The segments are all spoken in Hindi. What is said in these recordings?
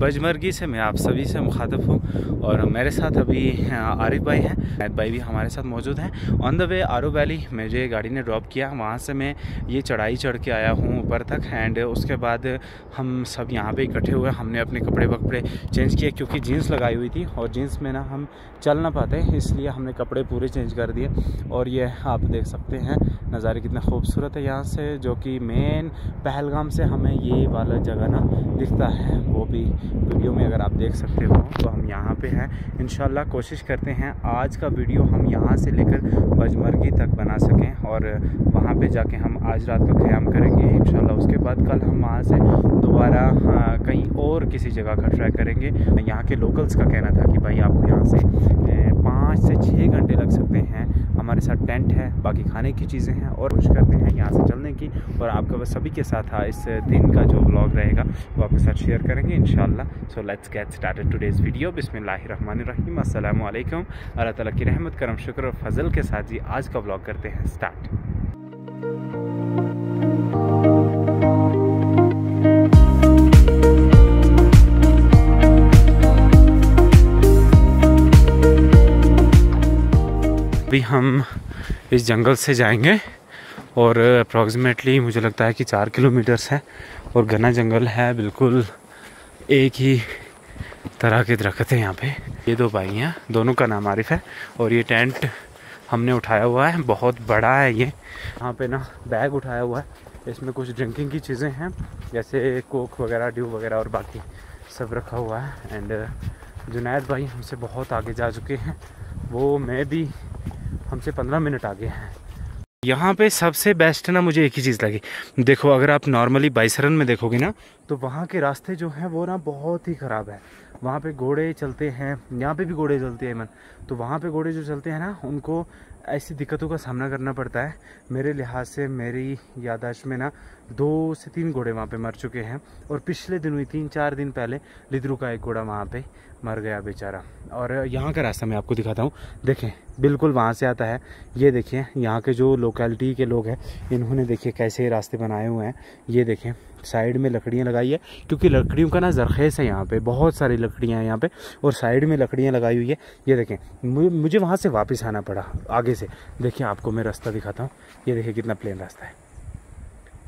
बजमर्गी से मैं आप सभी से मुखातब हूँ और मेरे साथ अभी आरिफ भाई हैं। मैद भाई भी हमारे साथ मौजूद हैं। ऑन द वे आरो वैली मुझे गाड़ी ने ड्रॉप किया, वहाँ से मैं ये चढ़ाई चढ़ के आया हूँ ऊपर तक एंड उसके बाद हम सब यहाँ पे इकट्ठे हुए, हमने अपने कपड़े वपड़े चेंज किए क्योंकि जीन्स लगाई हुई थी और जीन्स में ना हम चल ना पाते, इसलिए हमने कपड़े पूरे चेंज कर दिए और ये आप देख सकते हैं, नज़ारे कितने खूबसूरत है यहाँ से, जो कि मेन पहलगाम से हमें ये वाला जगह ना दिखता है, वो भी वीडियो में अगर आप देख सकते हो तो हम यहाँ पे हैं। इन कोशिश करते हैं आज का वीडियो हम यहाँ से लेकर बजमर्गी तक बना सकें और वहाँ पे जाके हम आज रात का क़्याम करेंगे। इन उसके बाद कल हम वहाँ से दोबारा कहीं और किसी जगह का ट्रैक करेंगे। यहाँ के लोकल्स का कहना था कि भाई आपको यहाँ से पाँच से छः घंटे लग सकते हैं। हमारे साथ टेंट है, बाकी खाने की चीज़ें हैं और कुछ करते हैं यहाँ से चलने की। और आपका बस सभी के साथ इस दिन का जो ब्लॉग रहेगा वो आपके साथ शेयर करेंगे। In so let's get started today's video अस्सलाम वालेकुम अल्लाह ताला की रहमत करम शुक्र और फजल के साथ जी आज का ब्लॉग करते हैं स्टार्ट अभी हम इस जंगल से जाएँगे और अप्रॉक्सीमेटली मुझे लगता है कि चार किलोमीटर्स है और घना जंगल है, बिल्कुल एक ही तरह के दरख्त हैं यहाँ पे। ये दो भाई हैं, दोनों का नाम आरिफ है और ये टेंट हमने उठाया हुआ है, बहुत बड़ा है ये। यहाँ पे ना बैग उठाया हुआ है, इसमें कुछ ड्रिंकिंग की चीज़ें हैं, जैसे कोक वगैरह, ड्यू वगैरह और बाकी सब रखा हुआ है। एंड जुनैद भाई हमसे बहुत आगे जा चुके हैं, वो मैं भी हमसे पंद्रह मिनट आगे हैं। यहाँ पे सबसे बेस्ट ना मुझे एक ही चीज़ लगी। देखो, अगर आप नॉर्मली बाइसरन में देखोगे ना तो वहाँ के रास्ते जो हैं, वो ना बहुत ही ख़राब है। वहाँ पे घोड़े चलते हैं, यहाँ पे भी घोड़े चलते हैं मन तो वहाँ पे घोड़े जो चलते हैं ना, उनको ऐसी दिक्कतों का सामना करना पड़ता है। मेरे लिहाज से मेरी यादाश्त में ना दो से तीन घोड़े वहाँ पे मर चुके हैं और पिछले दिन हुई तीन चार दिन पहले लिद्रू का एक घोड़ा वहाँ पे मर गया बेचारा। और यहाँ का रास्ता मैं आपको दिखाता हूँ। देखें, बिल्कुल वहाँ से आता है। ये देखें यहाँ के जो लोकेलिटी के लोग हैं, इन्होंने देखिए कैसे रास्ते बनाए हुए हैं। ये देखें, साइड में लकड़ियाँ लगाई है, क्योंकि लकड़ियों का ना जरखेज़ है यहाँ पे, बहुत सारी लकड़ियाँ हैं यहाँ पे, और साइड में लकड़ियाँ लगाई हुई है। ये देखें मुझे वहाँ से वापस आना पड़ा, आगे से। देखिए, आपको मैं रास्ता दिखाता हूँ। ये देखिए कितना प्लेन रास्ता है।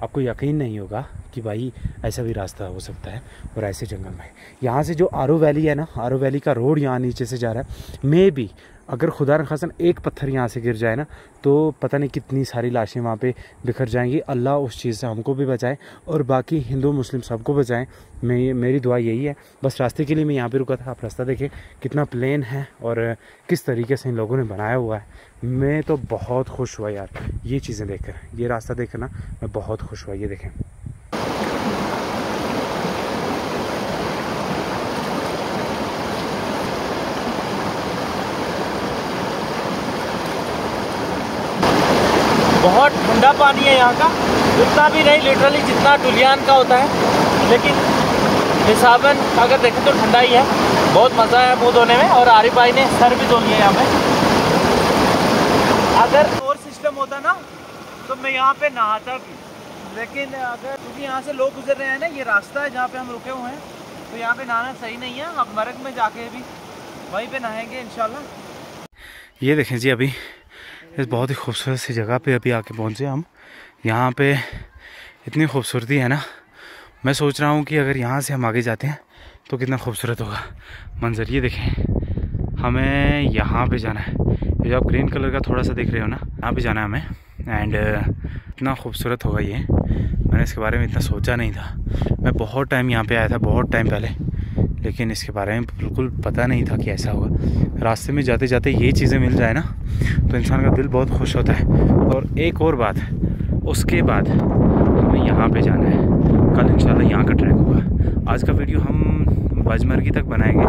आपको यकीन नहीं होगा कि भाई ऐसा भी रास्ता हो सकता है और ऐसे जंगल में। यहाँ से जो आरो वैली है ना आरो वैली का रोड यहाँ नीचे से जा रहा है। मे भी अगर खुदा खासन एक पत्थर यहाँ से गिर जाए ना तो पता नहीं कितनी सारी लाशें वहाँ पे बिखर जाएँगी। अल्लाह उस चीज़ से हमको भी बचाए और बाकी हिंदू मुस्लिम सबको बचाएँ। मैं मेरी दुआ यही है। बस रास्ते के लिए मैं यहाँ पे रुका था। आप रास्ता देखें कितना प्लेन है और किस तरीके से इन लोगों ने बनाया हुआ है। मैं तो बहुत खुश हुआ यार, ये चीज़ें देख ये रास्ता देख ना, मैं बहुत खुश हुआ, ये देखें। बहुत ठंडा पानी है यहाँ का। उतना भी नहीं लिटरली जितना टुलियान का होता है। लेकिन हिसाबन अगर देखें तो ठंडा ही है। बहुत मज़ा है मुँह धोने में और आरिफ भाई ने सर भी धो लिया यहाँ पे। अगर और सिस्टम होता ना तो मैं यहाँ पे नहाता भी। लेकिन अगर क्योंकि यहाँ से लोग गुजर रहे हैं ना, ये रास्ता है जहाँ पे हम रुके हुए हैं। तो यहाँ पे नहाना सही नहीं है। अब मरग में जाके भी वहीं पे नहाएँगे इनशाला ये देखें जी अभी इस बहुत ही खूबसूरत सी जगह पे अभी आके पहुँचे हम। यहाँ पे इतनी खूबसूरती है ना। मैं सोच रहा हूँ कि अगर यहाँ से हम आगे जाते हैं तो कितना खूबसूरत होगा। मंजर, ये देखें। हमें यहाँ पे जाना है। जो आप ग्रीन कलर का थोड़ा सा देख रहे हो ना, यहाँ पे जाना है हमें। एंड इतना खूबसूरत होगा ये। मैंने इसके बारे में इतना सोचा नहीं था। मैं बहुत टाइम यहाँ पे आया था, बहुत टाइम पहले। लेकिन इसके बारे में बिल्कुल पता नहीं था कि ऐसा होगा रास्ते में जाते जाते ये चीज़ें मिल जाए ना तो इंसान का दिल बहुत खुश होता है। और एक और बात, उसके बाद हमें यहाँ पे जाना है। कल इंशाल्लाह यहाँ का ट्रैक होगा। आज का वीडियो हम बजमर्गी तक बनाएँगे,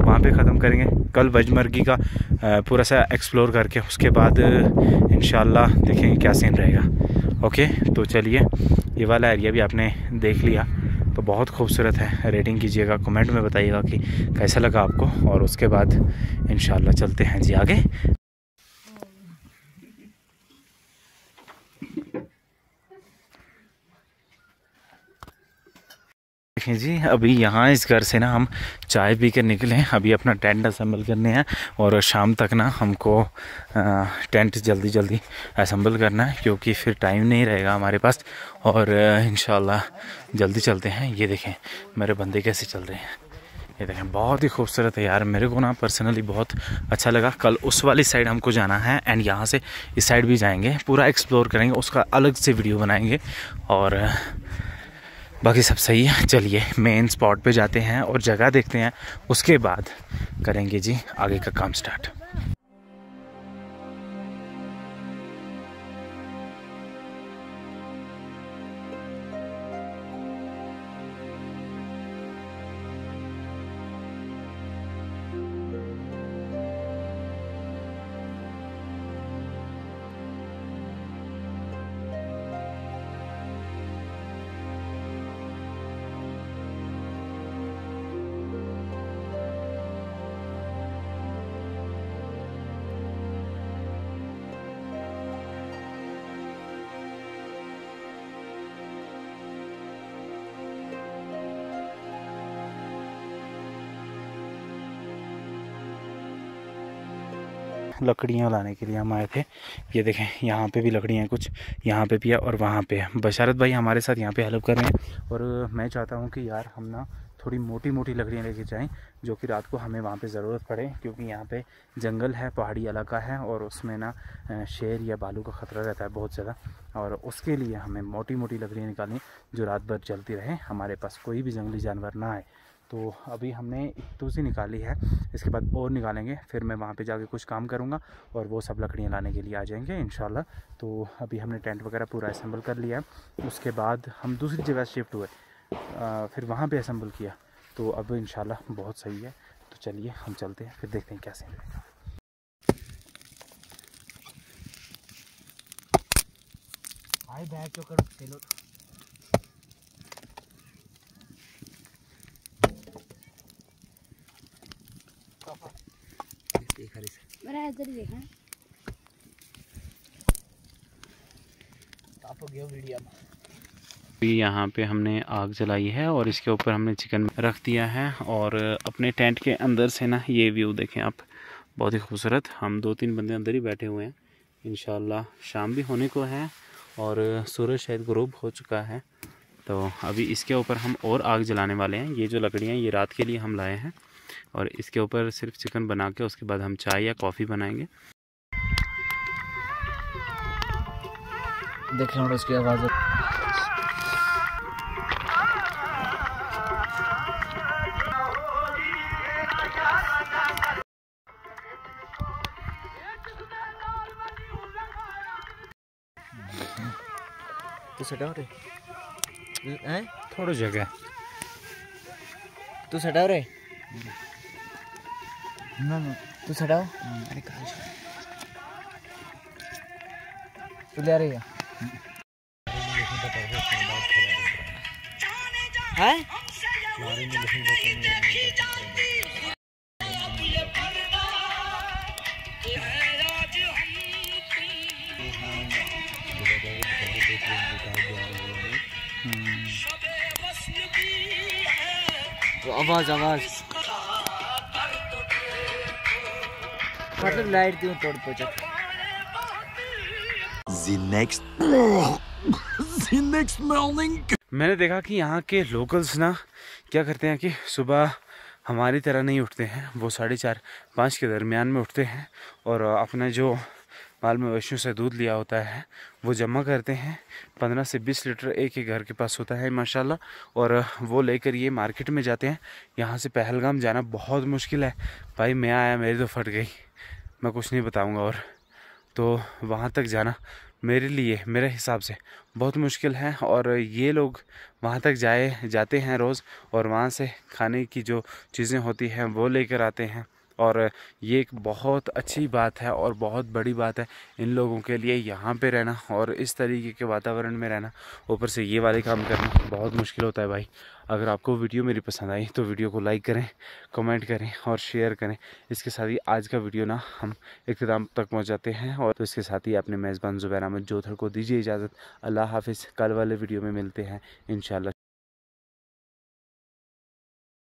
वहाँ पे ख़त्म करेंगे। कल बजमर्गी का पूरा सा एक्सप्लोर करके, उसके बाद इन देखेंगे क्या सीन रहेगा। ओके तो चलिए, ये वाला एरिया भी आपने देख लिया। तो बहुत खूबसूरत है। रेटिंग कीजिएगा कमेंट में बताइएगा कि कैसा लगा आपको और उसके बाद इन चलते हैं जी आगे। देखें जी, अभी यहाँ इस घर से ना हम चाय पी कर निकले हैं। अभी अपना टेंट असम्बल करने हैं और शाम तक ना हमको टेंट जल्दी जल्दी असम्बल करना है क्योंकि फिर टाइम नहीं रहेगा हमारे पास। और इन जल्दी चलते हैं। ये देखें, मेरे बंदे कैसे चल रहे हैं। ये देखें, बहुत ही खूबसूरत है यार। मेरे को ना पर्सनली बहुत अच्छा लगा। कल उस वाली साइड हमको जाना है एंड यहाँ से इस साइड भी जाएँगे, पूरा एक्सप्लोर करेंगे, उसका अलग से वीडियो बनाएँगे। और बाकी सब सही है। चलिए मेन स्पॉट पे जाते हैं और जगह देखते हैं। उसके बाद करेंगे जी आगे का काम स्टार्ट लकड़ियाँ लाने के लिए हम आए थे। ये देखें, यहाँ पे भी लकड़ियाँ हैं कुछ, यहाँ पे भी है और वहाँ पे है। बशारत भाई हमारे साथ यहाँ पे हेल्प कर रहे हैं और मैं चाहता हूँ कि यार हम ना थोड़ी मोटी मोटी लकड़ियाँ लेके जाएँ, जो कि रात को हमें वहाँ पे ज़रूरत पड़े, क्योंकि यहाँ पे जंगल है, पहाड़ी इलाका है और उसमें ना शेर या बालू का ख़तरा रहता है बहुत ज़्यादा। और उसके लिए हमें मोटी मोटी लकड़ियाँ निकालनी, जो रात भर चलती रहे, हमारे पास कोई भी जंगली जानवर ना आए। तो अभी हमने इतू सी निकाली है। इसके बाद और निकालेंगे, फिर मैं वहाँ पे जाके कुछ काम करूँगा और वो सब लकड़ियाँ लाने के लिए आ जाएँगे इन तो अभी हमने टेंट वगैरह पूरा असम्बल कर लिया। उसके बाद हम दूसरी जगह शिफ्ट हुए। फिर वहाँ पर असम्बल किया। तो अब इन बहुत सही है। तो चलिए हम चलते हैं, फिर देखते हैं कैसे रहेगा बैग तो करो देखा मेरा इधर देखा आप गया वीडियो यहाँ पे हमने आग जलाई है और इसके ऊपर हमने चिकन रख दिया है और अपने टेंट के अंदर से ना ये व्यू देखें आप बहुत ही खूबसूरत। हम दो तीन बंदे अंदर ही बैठे हुए हैं। इन शाम भी होने को है और सूरज शायद ग्रूब हो चुका है। तो अभी इसके ऊपर हम और आग जलाने वाले हैं। ये जो लकड़ियाँ ये रात के लिए हम लाए हैं। और इसके ऊपर सिर्फ़ चिकन बना के उसके बाद हम चाय या कॉफ़ी बनाएँगे। देखें और उसकी आवाज़। तो सटा रहे हैं? थोड़ा जगह। तू सटा रहे ना ना तू सटाओ अरे कहाँ तू ले रही है? हैं? आवाज़ आवाज़। मतलब लाइट क्यों तोड़ पहुँचा The next The next morning. मैंने देखा कि यहाँ के लोकल्स ना क्या करते हैं कि सुबह हमारी तरह नहीं उठते हैं। वो साढ़े चार पाँच के दरमियान में उठते हैं और अपना जो माल मवेशियों से दूध लिया होता है वो जमा करते हैं। पंद्रह से बीस लीटर एक ही घर के पास होता है माशाल्लाह। और वो लेकर ये मार्केट में जाते हैं। यहाँ से पहलगाम जाना बहुत मुश्किल है। भाई मैं आया मेरी तो फट गई। मैं कुछ नहीं बताऊँगा और तो वहाँ तक जाना मेरे लिए, मेरे हिसाब से बहुत मुश्किल है और ये लोग वहाँ तक जाए, जाते हैं रोज़ और वहाँ से खाने की जो चीज़ें होती हैं वो लेकर आते हैं। और ये एक बहुत अच्छी बात है और बहुत बड़ी बात है इन लोगों के लिए यहाँ पे रहना और इस तरीके के वातावरण में रहना। ऊपर से ये वाले काम करना बहुत मुश्किल होता है भाई। अगर आपको वीडियो मेरी पसंद आई तो वीडियो को लाइक करें, कमेंट करें और शेयर करें। इसके साथ ही आज का वीडियो ना हम इख्ताम तक पहुँच जाते हैं और तो इसके साथ ही अपने मेज़बान ज़ुबैर अहमद जोधर को दीजिए इजाज़त। अल्लाह हाफिज़। कल वाले वीडियो में मिलते हैं। इन